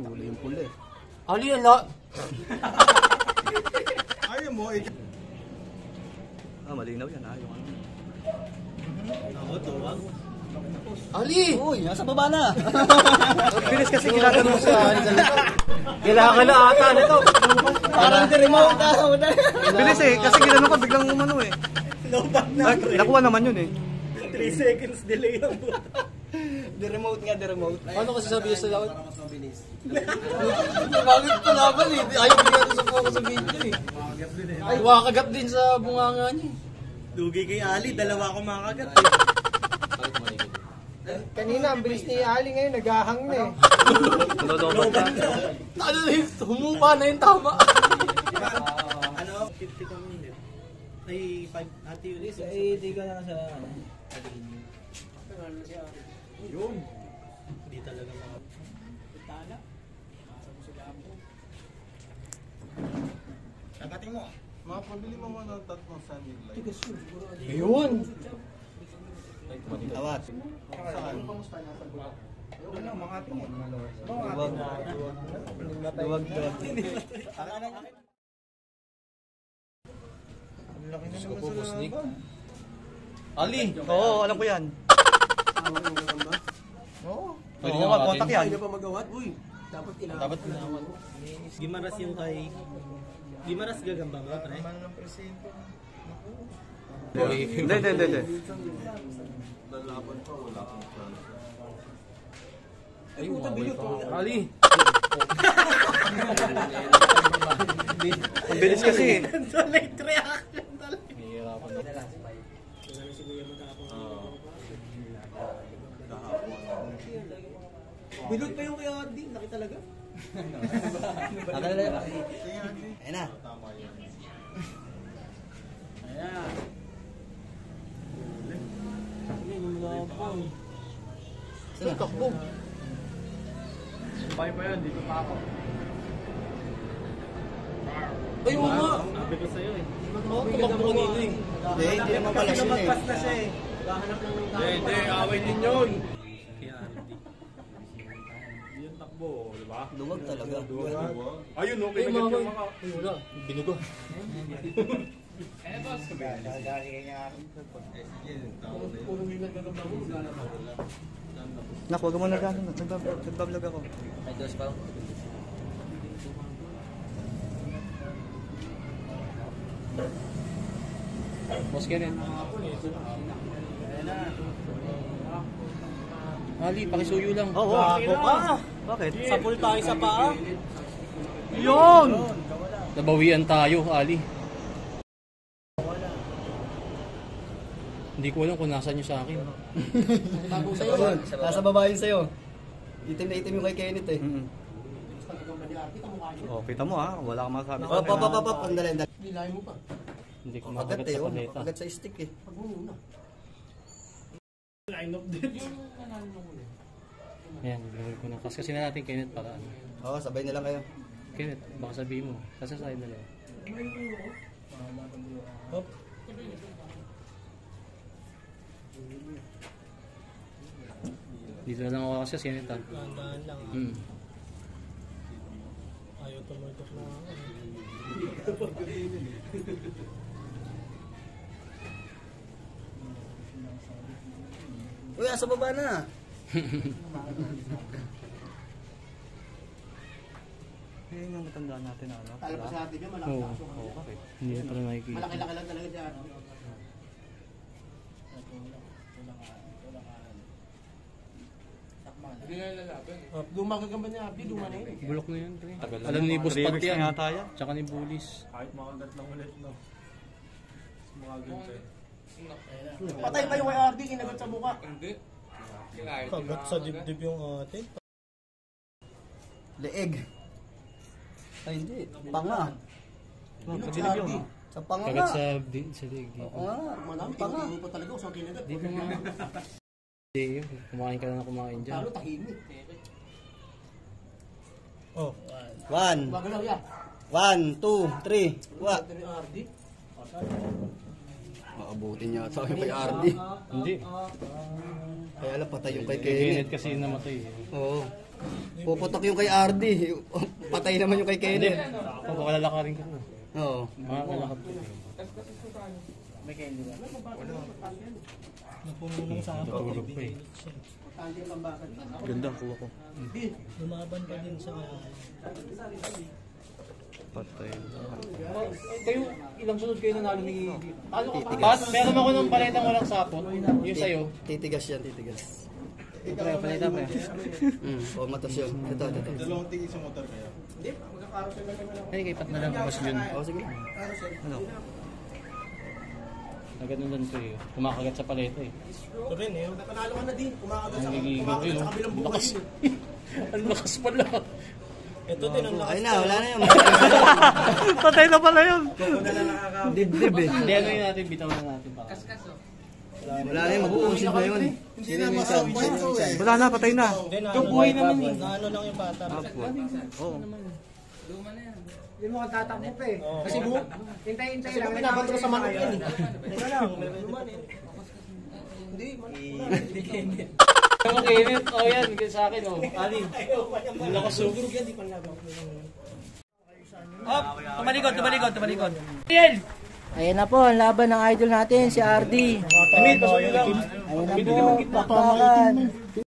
Huli yung pula eh. Ali, ala. Ayaw mo, ikaw. Ah, malinaw yan ah. Yung ano. Ali! Uy, nasa baba na. Bilis kasi ginagano sa Kailangan na ata nito. Parang di remote ah. Bilis eh, kasi ginano ko biglang umano eh. Ah, Nakuha naman yun eh. 3 seconds delay lang po. The remote nga, the remote. Ano kasi sabi sa lahat? Bakit palaban eh? Ayaw bigyan sa focus sa video eh. Ay, wakagat din sa bunganga niya. Dugi kay Ali, dalawa ako makagat. Kanina, ang bilis ni Ali ngayon, naghahang na eh. Lolobat ka. Ano na yun? Humupa na yung tama. ano? 50 ka minute. Ay, 5 ati yun. Eh, di ka na sa ano. Yun. Hindi talaga mga... Kakating mo. Mga pabili mo muna ng tatlong sandwich light. Ayun. Tawat. Saan? Luwag. Luwag. Luwag. Ali! Oo, alam ko yan. Oo. Pwede nga kontak yan. pa magawa? Uy, dapat kailangan. Dapat Gimaras yung kay... Gimaras gagamba ba, pre? Hindi, hindi, hindi. hindi. Lalaban pa, wala kang plan. Ay, puta bilot. Ali! Ang bilis kasi eh. So late reaction talaga. Bilot pa yung kay Ardi, laki talaga. Akala na. Ayun na. Ay, takbo. Ay, oo nga. Sabi ko sa'yo eh. Oo, tumakbo kanina eh. Hindi, hindi naman pala siya eh. Lumagpas na siya eh. Hindi, hindi, away din yun. Kay Ardi. Yung takbo, di ba? Luwag talaga. Ayun, okay Ay, na mga yung mga... Ay, wala. Binugo. Puro may nagkakabla mo. Wala na pa. Nak, huwag mo na gano'n. Nagbablog ako. Ay, dos pa. Boss Kenneth. Ali, pakisuyo lang. Oo, Bago ka. Bakit? Sapul tayo sa paa. Yun! Nabawian tayo, Ali. Hindi ko alam kung nasan nyo sa akin. Tago sa'yo. Nasa baba yun sa'yo. Itim na itim yung kay Kenneth eh. Oh, kita mo ha, wala kang masabi. Oh, pop, pop, pop, pop, andali, andali. Nilahin mo pa. Hindi ko Kagat makagat eh, sa oh. paleta. Kagat sa stick eh. Pag mo muna. Line up din. Ayan, gagawin ko na. Kasi kasi na natin Kenneth para ano. Oo, sabay na lang kayo. Kenneth, baka sabihin mo. Kasi sa na lang. Dito na lang ako kasi Kenneth ah. Dahan lang. Hmm. Ayaw tumutok na ako. Uy, asa baba na. Ayun yung matandaan natin ano. Talo pa sa atin niya, malaki kaso. Oo, bakit? Hindi na pala nakikita. Malaki-laki lang talaga dyan. Hindi na lalaban. Lumagagamba niya, Abdi, luma na yun. Bulok na yan, pre. Tagal na Alam ni Boss Pat na yan. yata yan. Tsaka ni Bullies. Kahit makagat lang ulit, no? Mga ganito eh. Patay pa yung kay kinagat sa buka. Hindi. Kagat sa dibdib yung atin. Leeg. Ay, hindi. Panga. Pinag si Ardi. Sa panga Kagat sa, di, sa dito. Oo nga. Manami, Panga. tinuturo pa talaga saan kinagat. Di ko nga. Hindi, yun. kumain ka na kumain dyan. Talo, tahimik. Oh. One. One, two, three. Wa. Maabutin niya ito yung kay RD. Hindi. Kaya lang patay yung kay Kenneth. Kenneth kasi yung namatay. eh. Oo. Puputok yung kay RD. Patay naman yung kay Kenneth. Papakalala ka rin ka na. Oo. Makakalakad ko. Napumunong sa akin. Tutulog pa eh. Ganda, kuha ko. Lumaban pa din sa... Patay. Kayo, ilang sunod kayo nanalo ni... Ano ka? Pat, meron ako ng paletang walang sapot. Yung sa'yo. Titigas yan, titigas. Pre, paleta pre. Mm, o matas yun. Ito, ito, ito. Dalawang tingin sa motor kaya. Ay, kay Pat na lang mas yun. O, sige. Ano? Na ganun lang ko eh. Kumakagat sa paleta eh. Ito rin eh. Panalo ka na din. Kumakagat sa, kumakagat sa oh. kabilang buhay. Lakas. Ang lakas pala. Ito din ang lakas. Ayun na, wala na yun. Patay na pala yun. Dibdib eh. Hindi, ano yun natin, bitaw na natin pa. Wala na yun, mag-uusip na yun. Hindi na makawin ito eh. Wala na, patay na. Ito buhay naman eh. Naano lang yung bata. Oo. Hindi mo kang tatakbo pa eh. Kasi bu, hintay-hintay lang. Pinabanto sa manok yan eh. Teka lang, meron naman eh. Hindi, Ang Kenneth, oh yan, sa akin oh. Ali. Ang lakas sugurog yan, di pa nagawa. Hop, tumalikod, tumalikod, tumalikod. Ayan na po, ang laban ng idol natin, si RD. Ayan na po, pakpakan.